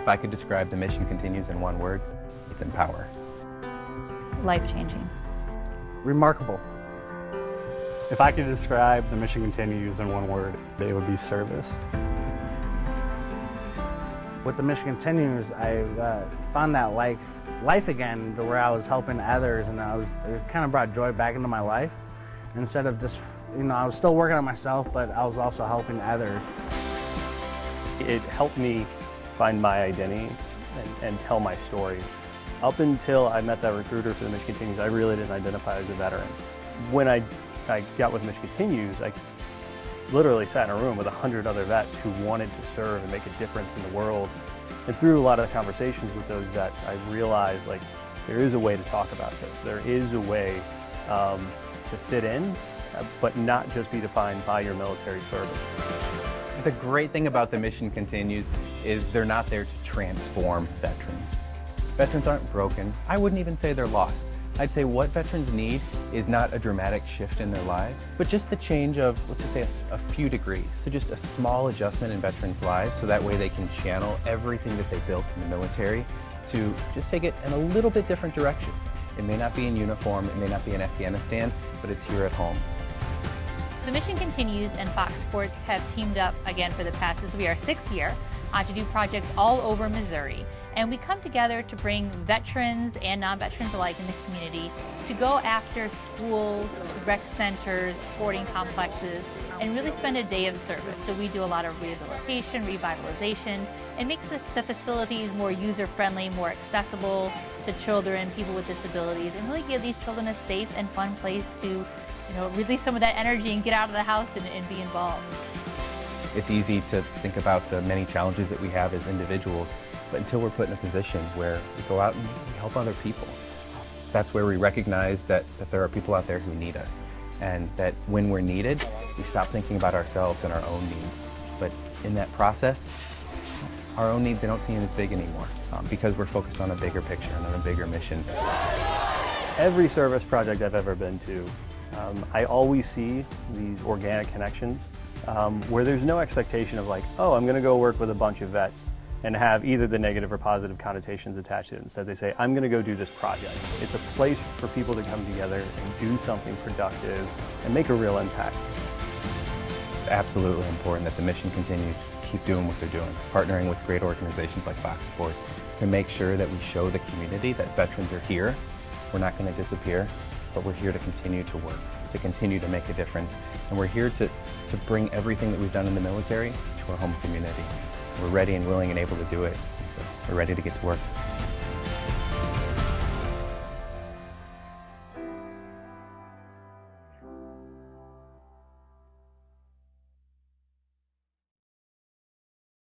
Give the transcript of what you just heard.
If I could describe the mission continues in one word, it's empower. Life-changing. Remarkable. If I could describe the mission continues in one word, it would be service. With the mission continues, I uh, found that life, life again, to where I was helping others, and I was it kind of brought joy back into my life. Instead of just, you know, I was still working on myself, but I was also helping others. It helped me find my identity and, and tell my story. Up until I met that recruiter for the Mission Continues, I really didn't identify as a veteran. When I, I got with Mission Continues, I literally sat in a room with a hundred other vets who wanted to serve and make a difference in the world. And through a lot of the conversations with those vets, I realized like there is a way to talk about this. There is a way um, to fit in, but not just be defined by your military service. The great thing about the mission continues is they're not there to transform veterans. Veterans aren't broken. I wouldn't even say they're lost. I'd say what veterans need is not a dramatic shift in their lives, but just the change of, let's just say, a, a, few degrees. So just a small adjustment in veterans' lives so that way they can channel everything that they built in the military to just take it in a little bit different direction. It may not be in uniform, it may not be in Afghanistan, but it's here at home. The mission continues and Fox Sports have teamed up again for the past, this will be our sixth year, uh, to do projects all over Missouri. And we come together to bring veterans and non-veterans alike in the community to go after schools, rec centers, sporting complexes, and really spend a day of service. So we do a lot of rehabilitation, revitalization, and make the, the facilities more user-friendly, more accessible to children, people with disabilities, and really give these children a safe and fun place to you know, release some of that energy and get out of the house and, and be involved. It's easy to think about the many challenges that we have as individuals, but until we're put in a position where we go out and we help other people, that's where we recognize that, that there are people out there who need us. And that when we're needed, we stop thinking about ourselves and our own needs. But in that process, our own needs, they don't seem as big anymore um, because we're focused on a bigger picture and on a bigger mission. Every service project I've ever been to, um, I always see these organic connections um, where there's no expectation of like, oh, I'm going to go work with a bunch of vets and have either the negative or positive connotations attached to it. Instead, they say, I'm going to go do this project. It's a place for people to come together and do something productive and make a real impact. It's absolutely important that the mission continues to keep doing what they're doing, partnering with great organizations like Fox Sports to make sure that we show the community that veterans are here. We're not going to disappear, but we're here to continue to work, to continue to make a difference. And we're here to, to bring everything that we've done in the military to our home community. We're ready and willing and able to do it. So we're ready to get to work.